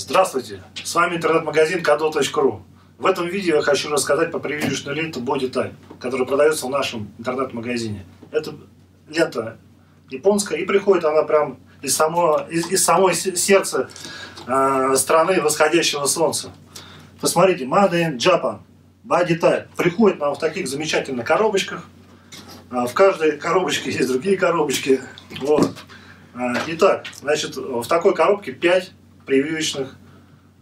Здравствуйте, с вами интернет-магазин kado.ru. В этом видео я хочу рассказать по превьюшной ленте Body Type, которая продается в нашем интернет-магазине. Это лента японская, и приходит она прям из, само, из, из самой сердца э, страны восходящего солнца. Посмотрите, Made in Japan, Body. Приходит нам в таких замечательных коробочках. А в каждой коробочке есть другие коробочки. Вот. А, итак, значит, в такой коробке 5 прививочных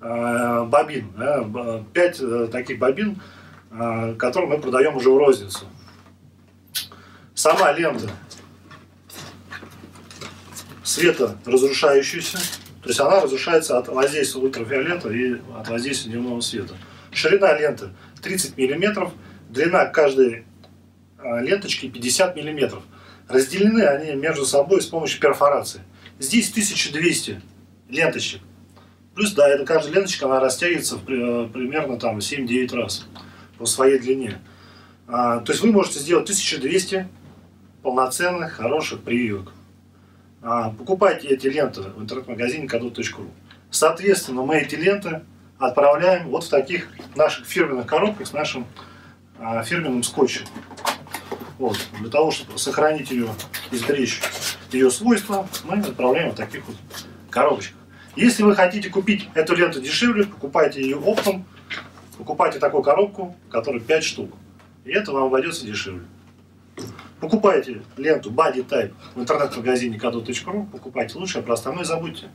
э, бобин. Да, 5 э, таких бобин, э, которые мы продаем уже в розницу. Сама лента светоразрушающаяся, то есть она разрушается от воздействия ультрафиолета и от воздействия дневного света. Ширина ленты 30 мм, длина каждой ленточки 50 мм. Разделены они между собой с помощью перфорации. Здесь 1200 ленточек. Плюс, да, это каждая ленточка, она растягивается э, примерно там 7-9 раз по своей длине. А, то есть вы можете сделать 1200 полноценных, хороших прививок. А, покупайте эти ленты в интернет-магазине kado.ru. Соответственно, мы эти ленты отправляем вот в таких наших фирменных коробках с нашим а, фирменным скотчем. Вот. Для того, чтобы сохранить ее и сберечь ее свойства, мы отправляем в таких вот коробочках. Если вы хотите купить эту ленту дешевле, покупайте ее оптом, покупайте такую коробку, в которой 5 штук. И это вам обойдется дешевле. Покупайте ленту Body Type в интернет-магазине kado.ru, покупайте лучше, а про остальное забудьте.